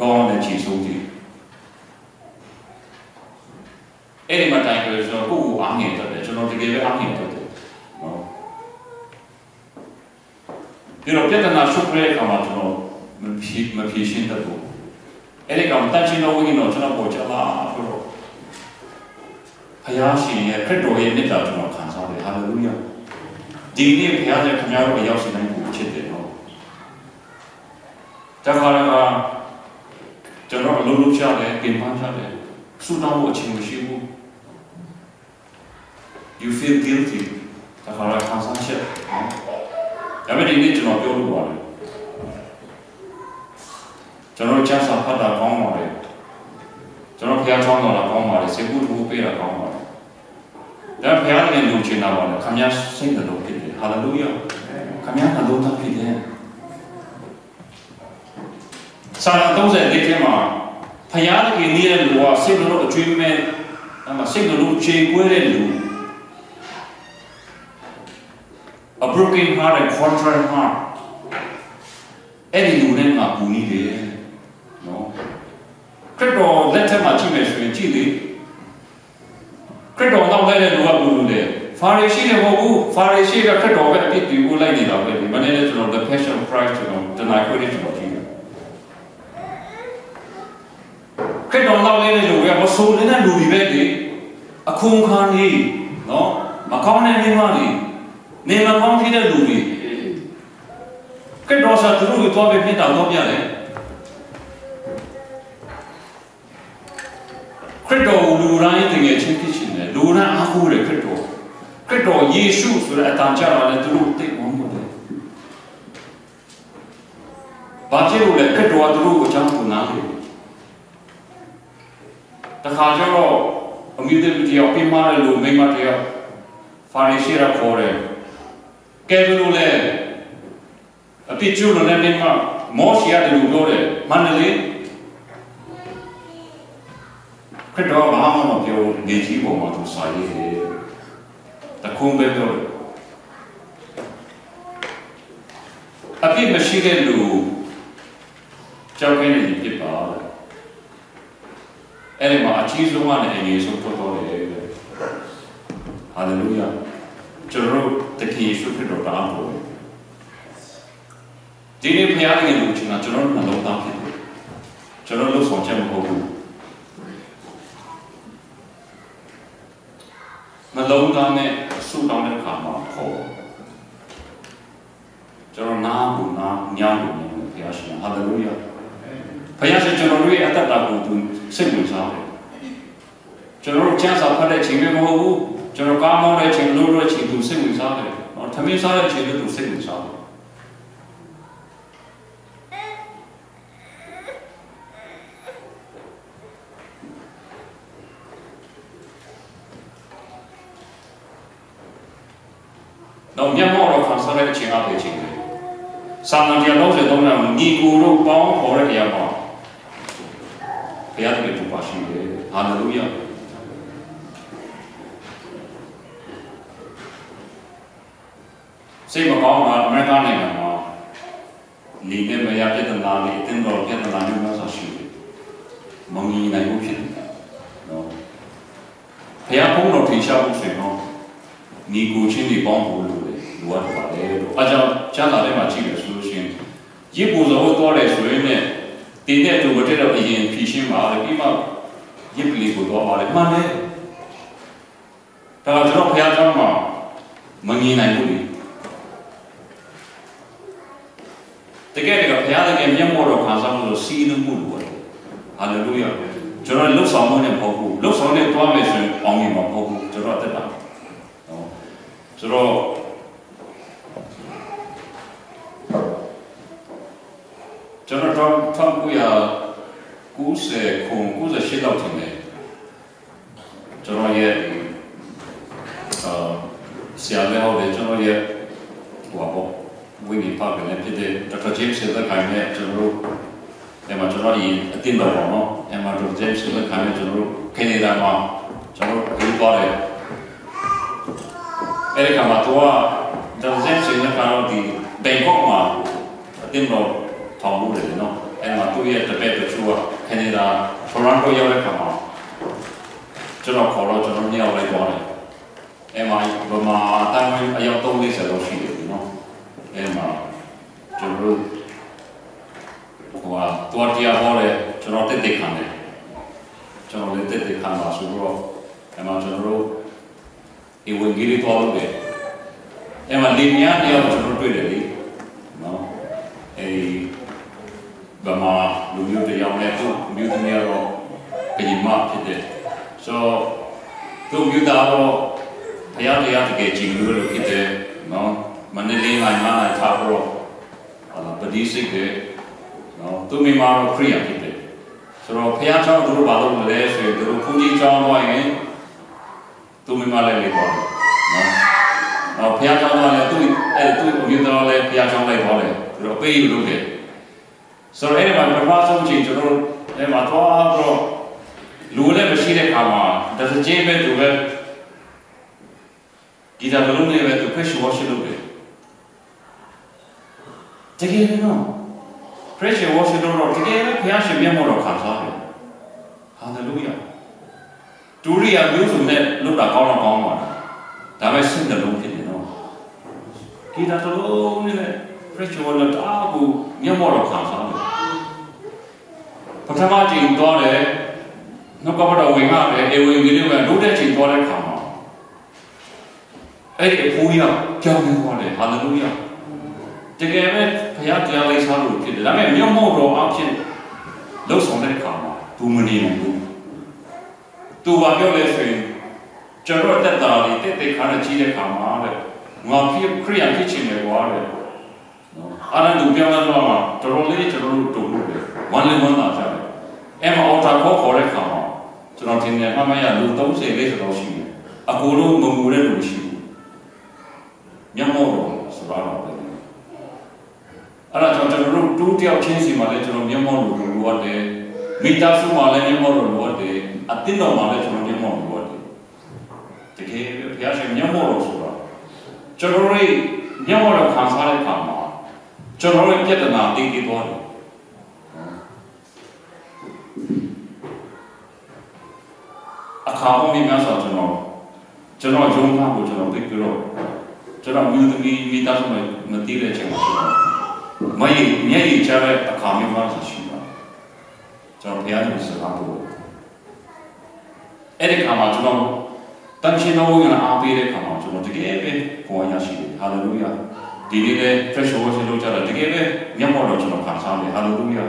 S1: ကောင်းတဲ့ချီဆိုးကြည့်အဲ့ဒီမှာတိုင်ပြောဆိုတော့ကိုယ့်ကိုအားငယ်တယ်ကျွန်တော်တကယ်ပဲအားငယ်တယ်နော်ဒီတော့ပြဿနာရှုပ်တဲ့အခါမှာကျွန်တော်မဖြေမဖြေရှင်းတတ်ဘူးအဲ့ဒီကောင်တန်ချင်းတော်ဝိညာဉ်တော်ကျွန်တော်ပေါ်ကြပါဆိုတော့ဘုရားရှင်ရဲ့ခရစ်တော်ရဲ့မြတ်တာကျွန်တော်ခံစားတယ်ဟာလေလုယာဒီနေ့ဘုရားရဲ့ခင်ဗျားတို့အရောက်ရှင်တိုင်းကိုချစ်တယ်နော်တခါတခါ ကျွန်တော်အလုပ်လုပ်ရတယ်ပြင်ပန်းရတယ်ဆူတောင်းဖို့အချိန်မရှိဘူး you feel guilty တခါတခါခံစားချက်နော်ဒါပေမဲ့ဒီနေ့ကျွန်တော်ပြောလို့ပါတယ်ကျွန်တော်ချမ်းသာဖတ်တာကောင်းပါတယ်ကျွန်တော်ဘုရားချောင်းတော်တာကောင်းပါတယ်စေကုတူပေးတာကောင်းပါတယ်ဒါဘုရားရဲ့လူချင်တာပါလေခမည်းစိတ်တော်ဖြစ်တယ်ဟာလေလုယာခမည်းနှလုံးသားဖြစ်တယ် စာရ30လေးထဲမှာဖယားတကယ်နေတဲ့လူကစိတ်တော်အကျွေးမဲ့အမစိတ်တော်ခြေကွဲတဲ့လူ a broken heart and contrite heart အဲ့ဒီလူနဲ့ငါပူနေတယ်နော်ခရစ်တော်လက်ထက်မှာကြည့်မယ်ဆိုရင်ကြည့်လေခရစ်တော်နောက်လိုက်တဲ့လူကဘယ်လိုလဲဖာရီရှိတယ်မဟုတ်ဘူးဖာရီရှိကခရစ်တော်ပဲအပြစ်တွေကိုလိုက်နေတာပဲဒီမနေ့ကကျွန်တော် the passion of Christ ကျွန်တော်တနာခွေးတွေကျွန်တော်ကြည့်တယ် ခရစ်တော်နောက်လိုက်တဲ့လူကမဆိုးနေတဲ့လူတွေပဲလေအခုံခါနေနော်မကောင်းတဲ့မိမတွေနေမကောင်းဖြစ်တဲ့လူတွေကဲတော့စားသူတို့ကိုတော့ပဲပြတာတော့ပြတယ်ခရစ်တော်လူတိုင်းတကယ်ချင်းဖြစ်ရှင်တယ်လူတိုင်းအားကိုးတယ်ခရစ်တော်ခရစ်တော်ယေရှုဆိုတဲ့အတန်ကြာလာတယ်သူတို့သိအောင်လို့တယ်ဘာဖြစ်လို့လဲခရစ်တော်ကသူတို့ကိုအကြောင်းကိုနားလေ တခါကျတော့အမျိုးသမီးတယောက်ပြမတဲ့လူမိန်းမတယောက်ဖာရီရှိရာခေါ်တယ်ကဲဘယ်လိုလဲအပြစ်ကျူးလို့လည်းမမောရှိရတယ်လို့ပြောတယ်မန္တလေးခရစ်တော်ဘာမှမပြောနေကြီးပေါ်မှာသူစာရေးတယ်တခုံးပဲပြောတယ်အပြစ်မရှိတဲ့လူကြောက်ခဲနေပြီဖြစ်ပါ အဲ့ဒီမှာအကြီးဆုံးကနေအရေးဆုံးထွက်တော်တယ်ဟာလေလုယာကျွန်တော်တို့တခင်ယေရှုခရစ်တော်တာပေါ်ဒီနေ့ဘုရားရဲ့လူချင်းကကျွန်တော်တို့နှလုံးသားဖြစ်တယ်ကျွန်တော်တို့ဆောင်ချက်မဟုတ်ဘူးနှလုံးသားနဲ့ဆူတောင်းတဲ့အခါမှာခေါ်ကျွန်တော်နားဘူးနားညောင်းဘူးဘုရားရှင်ဟာလေလုယာဘုရားရှင်ကျွန်တော်တို့ရဲ့အသက်တာကိုသူ စိတ်ဝင်စားတယ်ကျွန်တော်တို့ချမ်းသာဖတ်တဲ့ချိန်ပဲမဟုတ်ဘူးကျွန်တော်ကားမောင်းတဲ့ချိန်လို့တဲ့ချိန်သူစိတ်ဝင်စားတယ်။နော်သမင်းစားတဲ့ချိန်လို့သူစိတ်ဝင်စားတယ်။တော့မျက်မှောက်တော့ခံစားတဲ့အချိန်အပေးချိန်တယ်။စာမန်တရားလုံးစေသုံးနာညီကိုတို့ပေါင်းခေါ်တဲ့နေရာမှာ ဘုရားတကယ်သူပါရှိတယ်။ဟာလေလုယာ။စိတ်မကောင်းတာအမေရိကန်နိုင်ငံမှာနေနဲ့မရပြတဲ့နာလေးအတင်းတော်ပြတဲ့နာမျိုးမျိုးဆိုရှိတယ်။မငြီနိုင်ဘူးဖြစ်တယ်။နော်။ဘုရားဘုန်းတော်ထင်ရှားဖို့ဆိုရင်တော့ညီကိုချင်းတွေပေါင်းဖို့လိုတယ်။လိုအပ်ပါတယ်လို့။အကြောင်းကျမ်းစာထဲမှာကြည့်ရဆိုလို့ရှိရင်ရေပူဇော်ဖို့သွားတယ်ဆိုရင်လည်း တင်းတဲ့သူမတက်တော့အရင်ဖြည့်ရှင်းပါလေပြီးမှရေပလီကိုသွားပါလေမှန်တယ်။ဒါတော့ကျွန်တော်ဘုရားကျောင်းမှာမငြီနိုင်ဘူးလေ။တကယ်တကယ်ဘုရားတကယ်မျက်မှောက်တော်ခံစားမှုလို့စီးနှမှုလို့ရတယ်ဟာလေလုယာကျွန်တော်လှုပ်ဆောင်မှုနဲ့မဟုတ်ဘူးလှုပ်ဆောင်နဲ့တွားမယ်ဆိုရင်အောင်မြင်မှာမဟုတ်ဘူးကျွန်တော်တက်တာနော်ဆိုတော့ 90ခု98လောက်တင်တယ်ကျွန်တော်ရဲ့အာဆရာလည်းဟုတ်တယ်ကျွန်တော်ရဲ့ဟိုပါဝိညာဉ်ပါပဲဖြစ်တဲ့ဒေါက်တာဂျေးမ်စ်ရဲ့ခိုင်နဲ့ကျွန်တော်တို့အဲ့မှာကျွန်တော်ဒီအတင်းတော်ပေါ့နော်အဲ့မှာတို့ဂျက်စ်လက်ခံနေကျွန်တော်တို့ကနေဒါမှာကျွန်တော်တို့ဒီပါတယ်အဲ့ဒီကမှာတော့ဂျက်စ်လက်ခံတော့ဒီဘန်ကောက်မှာအတင်းတော်ထောင်လို့တယ်နော်အဲ့မှာသူ့ရဲ့တပည့်တချို့က ကနေဒါတိုရန်တိုရောက်တဲ့ခါမှာကျွန်တော်ခေါ်တော့ကျွန်တော်ညောက်လိုက်သွားတယ်အဲ့မှာဘမအတိုင်းအယောက်30လောက်ရှိတယ်နော်အဲ့မှာကျွန်တော်တို့ဟိုဟာတွားတရားဟောတယ်ကျွန်တော်တက်တက်ခံတယ်ကျွန်တော်လည်းတက်တက်ခံပါဆိုတော့အဲ့မှာကျွန်တော်တို့ဒီဝင်ကြီးလေးတွားလို့တယ်အဲ့မှာလင်မြန်းတယောက်ကျွန်တော်တွေ့တယ်လေနော်အဲ့ ဗမာလူမျိုးတယောက်နဲ့သူ့မျိုးသမီးကတော့ပြင်မဖြစ်တယ်ဆိုသူ့မျိုးသားတော့ဘုရားတရားတကယ်ကြည်လို့လို့ဖြစ်တယ်နော်မန္တလေးမှာမှထားတော့ပတိစိတ်ကနော်သူမိမာတော့ခရိယာဖြစ်တယ်ဆိုတော့ဘုရားကျောင်းသူတို့ဘာလို့လဲဆိုရင်သူတို့ဘုန်းကြီးကျောင်းတော့ရင်သူမိမာလည်းလေးပေါ့နော်တော့ဘုရားကျောင်းတော့လည်းသူ့အဲသူ့မျိုးတော်လည်းဘုရားကျောင်းလိုက်ပါလေသူတို့ပေးယူလို့တယ် ဆိုတော့အဲ့ဒီမှာပထမဆုံးချိန်ကျွန်တော်တို့အဲ့မှာတော့တော့လူလည်းမရှိတဲ့ခါမှာတစကြေးပဲသူပဲဒီတာဘလုံးလေးပဲသူ fresh wash လုပ်တယ်တကယ်နော် fresh wash လုပ်တော့တကယ်ပဲဘုရားရှင်မျက်မှောက်တော်ခံစားတယ် hallelujah ဒူရိယာမျိုးစုံနဲ့လုပ်တာကောင်းတော့ကောင်းပါလားဒါပေမဲ့စိတ်နှလုံးဖြစ်နေတော့ဒီတာတလုံးနဲ့ fresh wash လုပ်တာကိုမျက်မှောက်တော်ခံစားတယ် ပထမချိန်တော့တယ်နှုတ်ကပတော်ဝင်ရတယ်အေဝင်ကြီးလေးကလို့တဲ့ချိန်တော့တဲ့ခါမှာအဲ့ဒီအဖိုးရကြောင်းနေသွားတယ် hallelujah တကယ်ပဲဘုရားတရားလေးစားလို့ဖြစ်တယ်ဒါပေမဲ့မြောက်မောက်တော်အဖြစ်လှုပ်ဆောင်တဲ့အခါမှာသူမနေဘူးသူဘာပြောလဲဆိုရင်ကျွန်တော်တက်တာလေးတက်တက်ခါနဲ့ကြီးတဲ့အခါမှာတဲ့ငါဖြစ်ခရိယာဖြစ်ချင်တယ်ကွာတဲ့နော်အဲ့ဒါသူပြောလာတော့မှတော်တော်လေးကျွန်တော်တို့တုံ့လို့တယ်ဝမ်းလေးဝမ်းသာကြတယ် အဲ့မှာအော်တာခေါ်ခေါ်တဲ့အခါမှာကျွန်တော်ထင်တယ်အမမရလူ30 40လောက်ရှိတယ်အကူလုံးမငူတဲ့လူရှိဘူးမြောက်မောက်တော်ဆိုတာတော့အဲ့ဒါကြောင့်ကျွန်တော်တို့တူးတယောက်ချင်းစီမှာလည်းကျွန်တော်မျက်မှောက်လို့လိုအပ်တယ်မိသားစုမှာလည်းမျက်မှောက်လို့လိုအပ်တယ်အတင်းတော်မှာလည်းကျွန်တော်မျက်မှောက်လိုအပ်တယ်တကယ်ဘုရားရှင်မျက်မှောက်လို့ဆိုတာကျွန်တော်တို့မျက်မှောက်တော့ခံစားတဲ့အခါမှာကျွန်တော်ရဲ့ပြဿနာတည်တည်သွားတယ် အခါပေါ်မြင်များစွာကျွန်တော်ကျွန်တော်ဂျုံသားကိုကျွန်တော်သိပြီးတော့ကျွန်တော်မြို့သမီးမိသားစုနဲ့မတည်တဲ့အချိန်မှာကျွန်တော်မယမျက်ရည်ချတဲ့အခါမျိုးမှရှိပါကျွန်တော်ဘုရားရှင်စကားပို့အဲ့ဒီခါမှာကျွန်တော်တန်ရှင်တော်ဝင်အားပေးတဲ့ခါမှာကျွန်တော်တကယ်ပဲဘုရားရရှိတယ်ဟာလေလုယာဒီနေ့လည်း fresh worship လုပ်ကြတာတကယ်ပဲမျက်မှောက်တော့ကျွန်တော်ခံစားတယ်ဟာလေလုယာ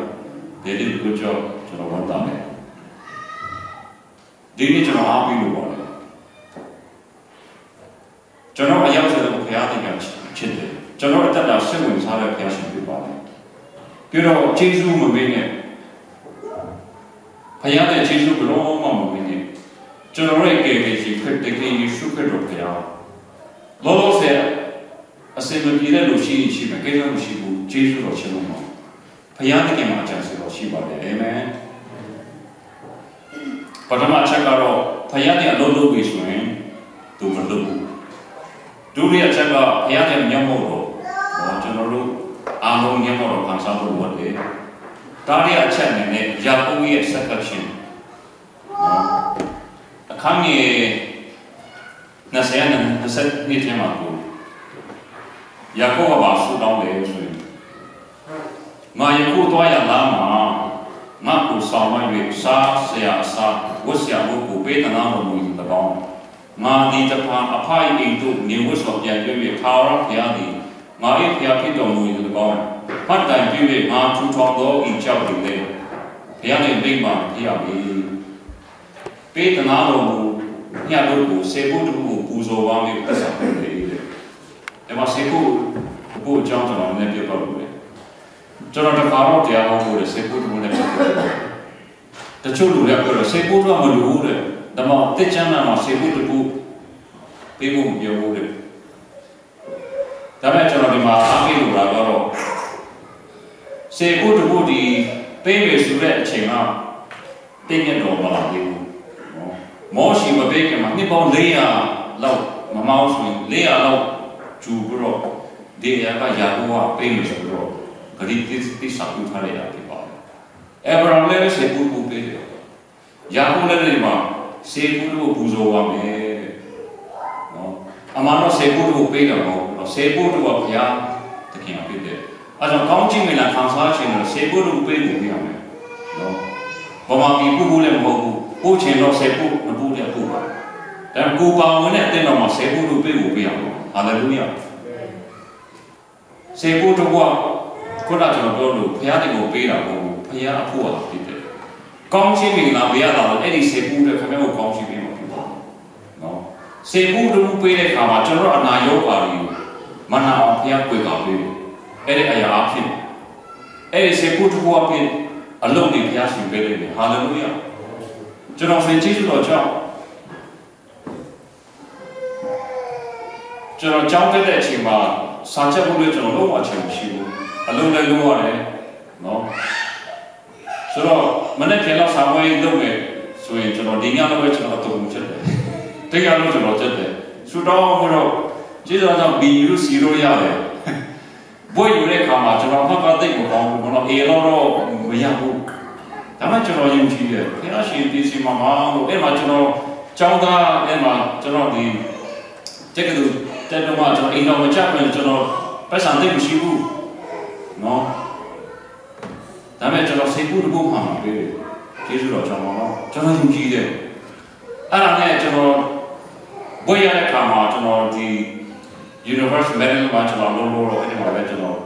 S1: ဒီနေ့ကိုကြောကျွန်တော်ဝန်တာတယ် ဒီနေ့ကျွန်တော်အားပေးလို့ပါတယ်ကျွန်တော်အရောက်ဆိုတော့ဘုရားသခင်ချစ်တယ်ကျွန်တော်အသက်တာစိတ်ဝင်စားတဲ့ဘုရားရှင်ဖြစ်ပါတယ်ပြီးတော့ယေရှုမမေးနဲ့ဘုရားရဲ့ယေရှုဘလုံးမမမေးနဲ့ကျွန်တော်ရဲ့ကေကေရှိခရစ်တကယ်ယေရှုခရစ်တော်ဘုရားလောလောဆယ်အစင်မပြေတဲ့လူရှိရှိမယ်ကိစ္စမရှိဘူးယေရှုတော်ရှင်လို့မှာဘုရားသခင်မှာအကြံစီတော်ရှိပါတယ်အာမင် ပထမအချက်ကတော့ဘုရားရဲ့အလုပ်လုပ်ပြီးဆိုရင်သူမလုပ်ဘူးဒုတိယအချက်ကဘုရားရဲ့မျက်မှောက်တော်ဟောကျွန်တော်တို့အားလုံးမျက်မှောက်တော်ခံစားဖို့လိုတယ်။ဒါရီအချက်အနေနဲ့ယာကုပ်ရဲ့ဆက်သက်ခြင်းအခန်းကြီး20နဲ့20နှစ်ထဲမှာကိုယာကုပ်ကပါဆူတောင်းတယ်ဆိုရင်ငါယခုသွားရလာမှာ ငါကိုဆောင်မ၍စားဆရာစားဝတ်ဆရာဝတ်ကိုပေးသနာတော်မူတဲ့တောင်းငါဒီတဖန်အဖိုင်အိမ်တို့နေဝတ်ဆောင်ပြန်ပြည့်ထာဝရဘုရားသည်ငါ၏ဘုရားဖြစ်တော်မူတဲ့ကောင်းဖတ်တိုင်ပြည့်ငါထူထောင်သောဤကြောက်တွေလေဘုရားရဲ့မိမ့်မှဖြစ်ရမည်ပေးသနာတော်မူညတို့ကိုစေဖို့တူကိုပူဇော်ပါမယ်ပတ်ဆောင်တယ်တဲ့ဒီမှာစေဖို့ဘုအကြောင်းကျွန်တော်လည်းပြပါလို့လေ ကျွန်တော်တခါတော့တရားဟောဖို့လေစေဖို့တူနဲ့ပတ်သက်တယ်တချို့လူတွေကပြောတယ်စေဖို့တော့မလိုဘူးတဲ့ဒါမှတစ်ချမ်းမှာစေဖို့တူပေးဖို့မပြောဘူးတဲ့ဒါပေမဲ့ကျွန်တော်ဒီမှာအားပေးလို့လာတော့စေဖို့တူဒီပေးမယ်ဆိုတဲ့အချိန်ကတင်းရတော့မလာသေးဘူးနော်မောရှိမပေးခင်မှာနှစ်ပေါင်း400လောက်မမောင်းဆိုရင်400လောက်ကျူပြီးတော့ဒီရကယာဘဝပေးမယ်ဆိုတော့ ဂရိတိတိစာပူထားရတာဖြစ်ပါတယ်အဗြဟံလည်းစေပူပူပေးတယ်ယာဘလည်းဒီမှာစေပူလို့ပူဇော်ပါမယ်နော်အမှန်တော့စေပူလို့ပေးတယ်မဟုတ်ဘူးစေပူလို့ကဘုရားသခင်အဖြစ်တယ်အဲဒါကောင်းချီးမင်္ဂလာခံစားခြင်းလို့စေဖို့လို့ပေးဖို့ပြရမယ်နော်ဘာမှဒီပုဂ္ဂိုလ်လည်းမဟုတ်ဘူးပို့ချင်တော့စေဖို့မပို့တဲ့ပို့ပါဒါကိုပါဝင်တဲ့အတင်းတော်မှာစေဖို့လို့ပေးဖို့ပြရမယ်ဟာလေလုယာစေဖို့တော့ ခုနကကျွန်တော်ပြောလို့ဘုရားတင်ကိုပေးတာကိုဘုရားအဖို့ဟာဖြစ်တယ်ကောင်းချီးမင်္ဂလာပေးရတာလည်းအဲ့ဒီစေဖို့တဲ့ခင်ဗျားကိုကောင်းချီးပေးမှာဖြစ်ပါနော်စေဖို့တို့ပေးတဲ့အခါမှာကျွန်တော်အနာရောပါရီမနာအောင်ဘုရားကိုယ်ကပေးတယ်အဲ့ဒီအရာအဖြစ်အဲ့ဒီစေဖို့တစ်ခုအဖြစ်အလုံးတွေဘုရားရှင်ပေးတယ်ဟာလေလုယာကျွန်တော်ဆင်ကျေးဇူးတော်ကြောင့်ကျွန်တော်ကြောင်းတက်တဲ့အချိန်မှာစာချက်ဖို့လည်းကျွန်တော်လုံးဝအချိန်မရှိဘူး အလုံးလည်းလုံးရတယ်နော်ဆိုတော့မနေ့ကလောက်စာဝေးလုပ်မယ်ဆိုရင်ကျွန်တော်ဒီညတော့ပဲကျွန်တော်အတုံးချက်တယ်တရားလို့ကျွန်တော်ချက်တယ်ဆူတော်ဘုရောကျေးဇူးတော်ကြောင့် B ယူ C လို့ရတယ်ဘွေယူတဲ့အခါမှာကျွန်တော်မှတ်ပါသိကိုကောင်းဘူးကျွန်တော် A တော့တော့မရဘူးဒါမှကျွန်တော်ယုံကြည်တယ်ဘုရားရှင်ဒီစီမှာမလို့အဲ့မှာကျွန်တော်ကျောင်းသားအဲ့မှာကျွန်တော်ဒီတက်ကတူတက်တော့မှကျွန်တော်အိမ်တော်မချမယ်ကျွန်တော်ပတ်စံသိမရှိဘူး နော်ဒါမဲ့ကျွန်တော်စိတ်ကူးတကူမှမှာပေးတယ်ကျေးဇူးတော်ကြောင့်ပါတော့ကျွန်တော်ယုံကြည်တယ်အဲ့ဒါနဲ့ကျွန်တော်ဘွေရတဲ့အခါမှာကျွန်တော်ဒီ Universe Medical မှာကျွန်တော်လုံးလို့တော့အဲ့ဒီမှာပဲကျွန်တော်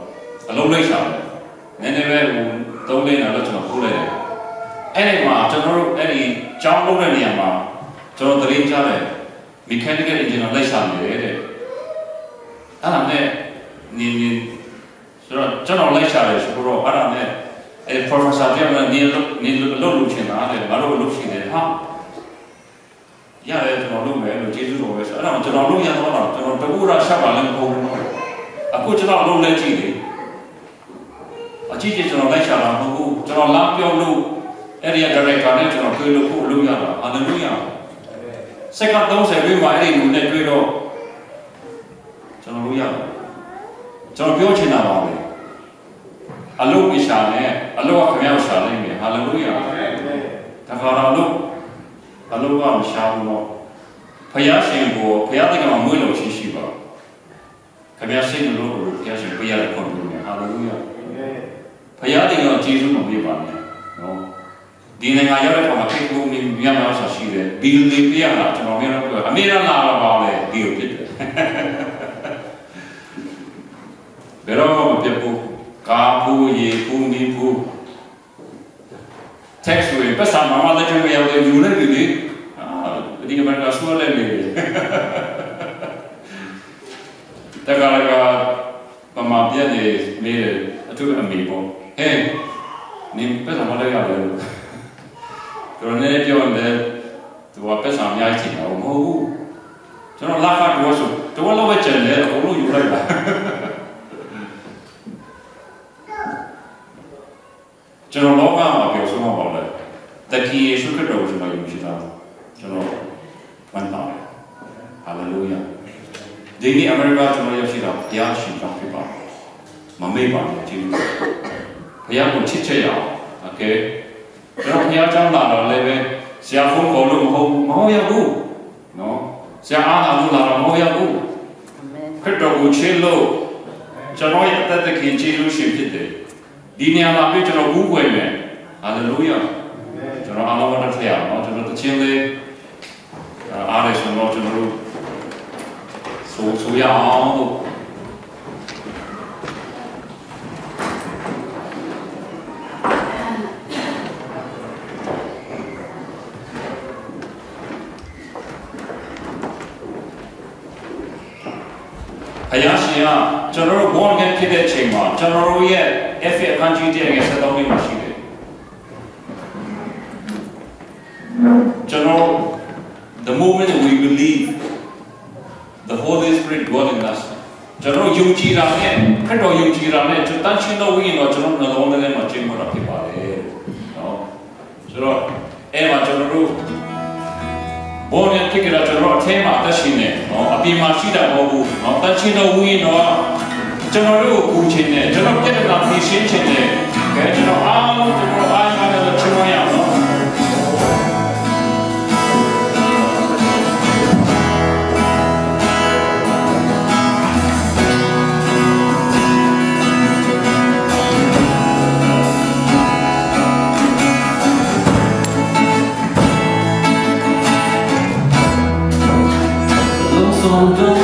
S1: အလုံးလိုက်ရှာတယ်နည်းနည်းပဲဟိုသုံးလေးနာတော့ကျွန်တော်ခိုးလိုက်တယ်အဲ့ဒီမှာကျွန်တော်တို့အဲ့ဒီကျောင်းလုံးတဲ့နေရာမှာကျွန်တော်သတင်းကြားတယ် mechanical engineer လိုက်ရှာနေတယ်တဲ့အဲ့ဒါနဲ့နေနေ ဆိုတော့ကျွန်တော်လိုက်ရှာတယ်ဆိုတော့အဲ့ဒါနဲ့အဲ့ professor ပြောတယ်နေလို့နေလို့လုပ်လို့ချင်တာတဲ့ငါတို့လုပ်ရှိတယ်ဟာရတယ်ကျွန်တော်လုပ်မယ်လို့ကျေးဇူးတော်ပဲဆိုအဲ့ဒါကျွန်တော်လုပ်ရတော့တော့ကျွန်တော်တကူရဆက်ပါလည်းမဟုတ်ဘူးအခုကျွန်တော်လုပ်လဲကြည့်လေအကြည့်ချင်းကျွန်တော်လိုက်ရှာတာမဟုတ်ဘူးကျွန်တော်လမ်းပြောလို့အဲ့ဒီ director နဲ့ကျွန်တော်တွေ့လို့ဖို့လုပ်ရတာဟာလေလုယာစက္ကန့်30ဝိမှာအဲ့ဒီလူနဲ့တွေ့တော့ကျွန်တော်လုပ်ရတယ်ကျွန်တော်ပြောချင်တာပါပဲ အလုပ်အရှာနဲ့အလုပ်ကခင်ဗျားရှာလိုက်မယ်ဟာလေလုယာဒါခါတော့လို့အလုပ်ကမရှာဘူးတော့ဖယားရှင်ကိုဖယားတကယ်မှမွေးလို့ရှိရှိပါခင်ဗျားစိတ်မလို့လို့ဖယားရှင်ပြရတဲ့ခွန်ပြုနေဟာလေလုယာဖယားတကယ်ကျေးဇူးမပေးပါနဲ့နော်ဒီနိုင်ငံရောက်တဲ့အခါမှာခေတ်ကူမင်းများများဆိုရှိတယ်ဘီလီပြရတာကျွန်တော်များတော့အမေရိကန်လာတော့ပါလေဒီလိုဖြစ်တယ်ဘယ်တော့မှမပြတ်ဘူး ကာဘူးရေဘူးနီဘူး text တွေပတ်စာမမလက်ချင်ရောက်တယ်ယူလိုက်ပြီလေအာဒီကမကဆွဲလိုက်နေတယ်တကယ်ကပမာပြည့်နေနေအထူးအမေပေါ့ဟဲ့နင်ပတ်စာမလိုက်ရတယ်ကျွန်တော်လည်းပြောတယ်သူကပတ်စာအများကြီးချင်တာမဟုတ်ဘူးကျွန်တော်လာဖတ်လို့ဆိုတော့လောပဲကျန်တယ်အကုန်လုံးယူလိုက်တာကျွန်တော်လောကမှာပြောဆိုမှာပါလေတကီယေရှုခရစ်တော်ကိုကျွန်တော်ယုံကြည်တာကျွန်တော်မှန်ပါတယ်ဟာလေလုယာ ဒီနေ့အမေရိကကျွန်တော်ရောက်ရှိတာတရားရှင်ကြောင့်ဖြစ်ပါမမေ့ပါနဲ့ကျေးဇူးဘုရားကိုချစ်ချက်ရအောင်โอเคကျွန်တော်ဘုရားကြောင့်လာတော့လည်းပဲဆရာဖုန်းခေါ်လို့မဟုတ်ဘူးမဟုတ်ရဘူးနော်ဆရာအားနာလို့လာတော့မဟုတ်ရဘူးခရစ်တော်ကိုချစ်လို့ကျွန်တော်ရဲ့အသက်သခင်ကျေးဇူးရှင်ဖြစ်တယ်ဒီနေရာမှာပြကျွန်တော်ဘူးွယ်မယ်ဟာလေလုယာကျွန်တော်အားလုံးနဲ့ထည့်ရအောင်ကျွန်တော်တခြင်းလေးအားရဆိုတော့ကျွန်တော်တို့ ဆိုဆိုရအောင်လို့အရာရှင်ကကျွန်တော်တို့ born again ဖြစ်တဲ့အချိန်မှာကျွန်တော်တို့ရဲ့ F အခန်းကြီးတဲ့ငယ်ဆက်တော့ပြီးမှရှိတယ်ကျွန်တော် the moment we believe the holy spirit dwell in us ကျွန်တော်ယုံကြည်တာနဲ့ခရစ်တော်ယုံကြည်တာနဲ့ကျွန်တော်တန်ရှင်းသောဝိညာဉ်တော်ကျွန်တော်နှလုံးထဲမှာကျင်းပတာဖြစ်ပါတယ်ဆိုတော့အဲ့မှာကျွန်တော်တို့ဘောရဖြစ်ကြတာကျွန်တော်အထဲမှာအသက်ရှင်နေနော်အပြင်မှာရှိတာမဟုတ်ဘူးနော်တန်ချင်းတော်ဝီနော်ကျွန်တော်တို့ကိုကူချင်တယ်ကျွန်တော်ပြဿနာဖြေရှင်းချင်တယ်ကဲကျွန်တော်အားလုံးကျွန်တော်အား
S3: hold on